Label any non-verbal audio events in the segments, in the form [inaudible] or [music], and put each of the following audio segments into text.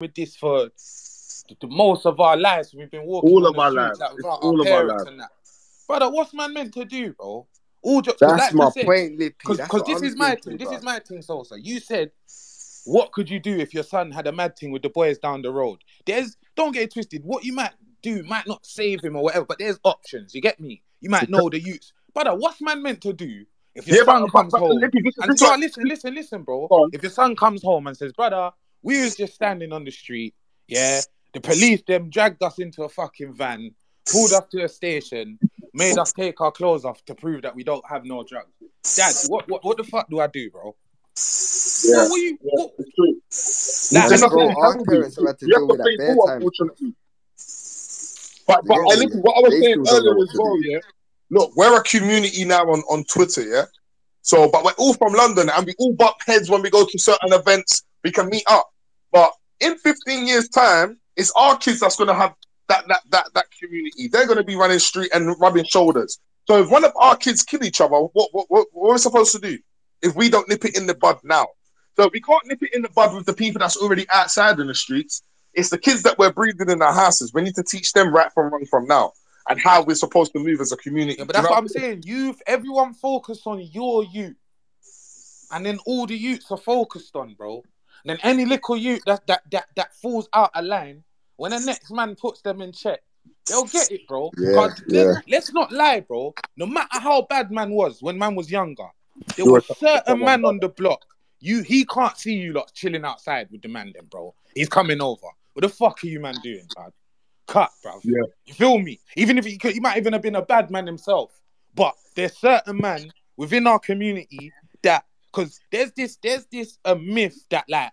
with this for the most of our lives. We've been walking All of the our lives. like, without all of our lives. and that. Brother, what's man meant to do, bro? All jo- That's my point, Lippy. Because this is my thing. This is my thing, Sosa. You said, what could you do if your son had a mad thing with the boys down the road? There's don't get it twisted. What you might do might not save him or whatever, but there's options. You get me? You might know the youths. Brother, what's man meant to do if your Yeah, son but, comes but, but home? Lippy, this, And this listen, listen, listen, bro. If your son comes home and says, "Brother, we was just standing on the street, yeah, the police them dragged us into a fucking van, pulled us to a station, made us take our clothes off to prove that we don't have no drugs." Dad, what what, what the fuck do I do, bro? Yeah. What, what you, Yeah, what, it's true. Nah, Just bro, our parents had to You deal have to with that bare time. unfortunately. But, but Yeah, I listen, what I was saying still don't know earlier what as well, yeah. Look, we're a community now on, on Twitter, yeah. So, but we're all from London and we all butt heads when we go to certain events. We can meet up. But in 15 years' time, it's our kids that's going to have that, that that that community. They're going to be running street and rubbing shoulders. So if one of our kids kill each other, what what what, what are we supposed to do? If we don't nip it in the bud now, so we can't nip it in the bud with the people that's already outside in the streets. It's the kids that we're breeding in our houses. We need to teach them right from wrong from now and how we're supposed to move as a community. yeah, but that's what I'm saying. Youth, everyone focus on your youth, and then all the youths are focused on, bro. Then any little youth that that that that falls out of line, when the next man puts them in check, they'll get it, bro. Yeah, yeah. Let's, not lie, bro. No matter how bad man was when man was younger, there You was certain man on the block. You he can't see you lot chilling outside with the man, then, bro. He's coming over. What the fuck are you man doing, bro? Cut, bro. Yeah. You feel me? Even if he could, he might even have been a bad man himself. But there's certain man within our community because there's this there's this a myth that like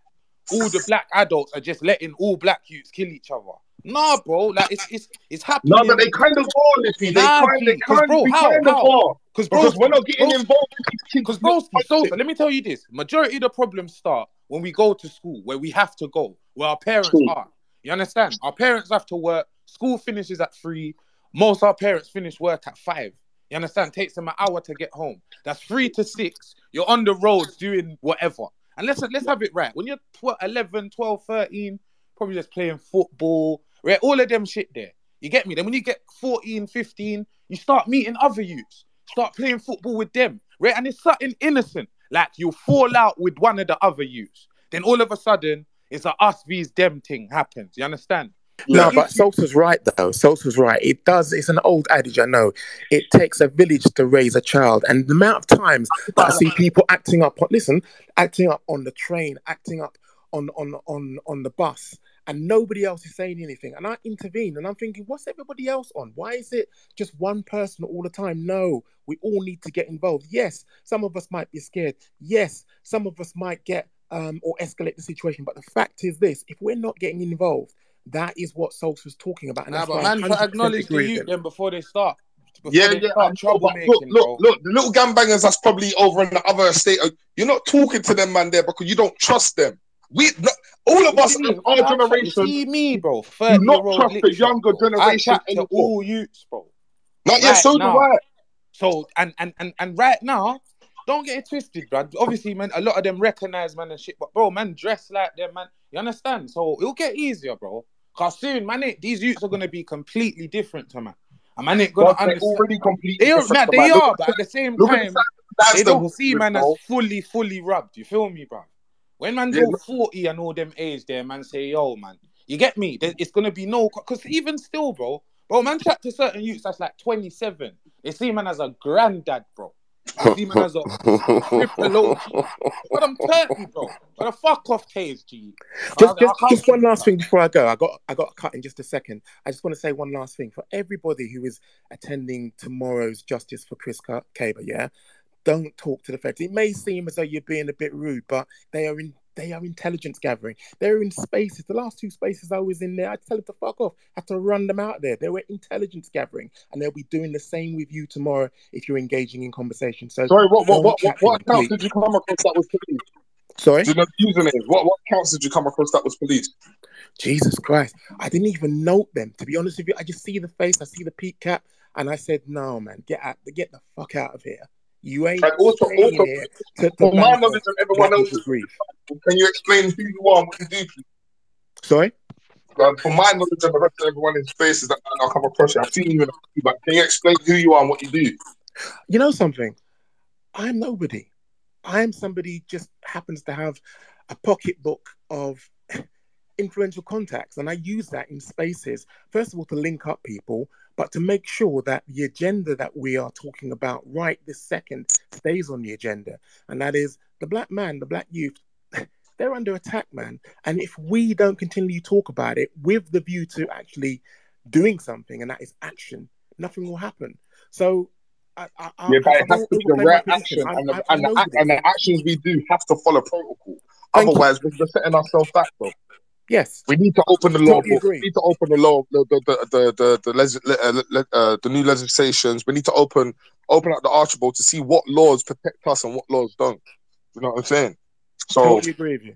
all the black adults are just letting all black youths kill each other. Nah, bro. Like it's it's it's happening. No, but they kind of are, Lippy. They Nah, kind, they kind, bro, how- kind of how? are. because bro, we're not getting bro- involved with these kids. because bro, so let me tell you this: majority of the problems start when we go to school, where we have to go, where our parents True. are. You understand? Our parents have to work. School finishes at three. Most of our parents finish work at five. You understand? Takes them an hour to get home. That's three to six. You're on the roads doing whatever. And let's let's have it right. When you're tw- 11, 12, 13, probably just playing football, right? All of them shit there. You get me? Then when you get 14, 15, you start meeting other youths. Start playing football with them, right? And it's something innocent. Like you fall out with one of the other youths. Then all of a sudden, it's a us vs them thing happens. You understand? No, but Solsa's right though. Solsa's right. It does. It's an old adage, I know. It takes a village to raise a child, and the amount of times that I see people acting up. On, listen, acting up on the train, acting up on on on on the bus, and nobody else is saying anything. And I intervene, and I'm thinking, what's everybody else on? Why is it just one person all the time? No, we all need to get involved. Yes, some of us might be scared. Yes, some of us might get um or escalate the situation. But the fact is this: if we're not getting involved. That is what Solsa was talking about. And Nah, that's but why I man, 100% to acknowledge the youth him. then before they start. Before Yeah, they yeah. start and- but troublemaking, look, look, bro. look, the little gambangers that's probably over in the other estate. uh, You're not talking to them, man, there because you don't trust them. We, no, all of us, do you mean? our generation, See me, bro. do 30 not year trust the younger I generation chat to anymore. all youths, bro. Not yet, right so do. I. So and and and and right now, don't get it twisted, bro. Obviously, man, a lot of them recognize man and shit, but bro, man, dress like them, man. You understand? So it'll get easier, bro. Cause soon, man, it, these youths are gonna be completely different to man. And man, ain't gonna But understand. already completely They are, man, they. Look are, but at the same time, the they don't see man as fully, fully rubbed. You feel me, bro? When man Yeah, go 40 and all them age there, man say, yo, man, you get me? It's gonna be no because even still, bro, bro, man chat to certain youths that's like 27. They see man as a granddad, bro. They see man as a. But I'm 30, bro. But fuck off Taze, G. just, I- just, I just one last that. thing before I go. I got, I got cut in just a second. I just want to say one last thing for everybody who is attending tomorrow's Justice for Chris Ca- Yeah, don't talk to the feds. It may seem as though you're being a bit rude, but they are in. They are intelligence gathering. They're in spaces. The last two spaces I was in there, I tell them to fuck off. I had to run them out there. They were intelligence gathering, and they'll be doing the same with you tomorrow if you're engaging in conversation. So, Sorry, what, what, what, what, what did you come across that was police? sorry. You know usernames? What, what accounts did you come across that was police? Jesus Christ. I didn't even note them. To be honest with you, I just see the face, I see the peak cap, and I said, no, man, get out, get the fuck out of here. You ain't And also, also here to, to for my knowledge and everyone else's, grief. Can you explain who you are and what you do? please? Sorry. Um, from my knowledge and the rest of everyone in spaces that I'll come across you, I've seen you in a few, but can you explain who you are and what you do? You know something? I'm nobody. I'm somebody just happens to have a pocketbook of [laughs] influential contacts, and I use that in spaces. First of all, to link up people, but to make sure that the agenda that we are talking about right this second stays on the agenda, and that is the black man, the black youth. They're under attack, man. And if we don't continually talk about it with the view to actually doing something, and that is action, nothing will happen. So I, I, Yeah, but it has to be the right action, and the, and, the, and the actions we do have to follow protocol. Thank you. Otherwise, we're setting ourselves back, bro. Yes, We need to open the law Totally book. We need to open the law, the the the the the, the, les- le- uh, le- uh, the new legislations. We need to open open up the Archbold to see what laws protect us and what laws don't. You know what I'm saying? So totally agree with you.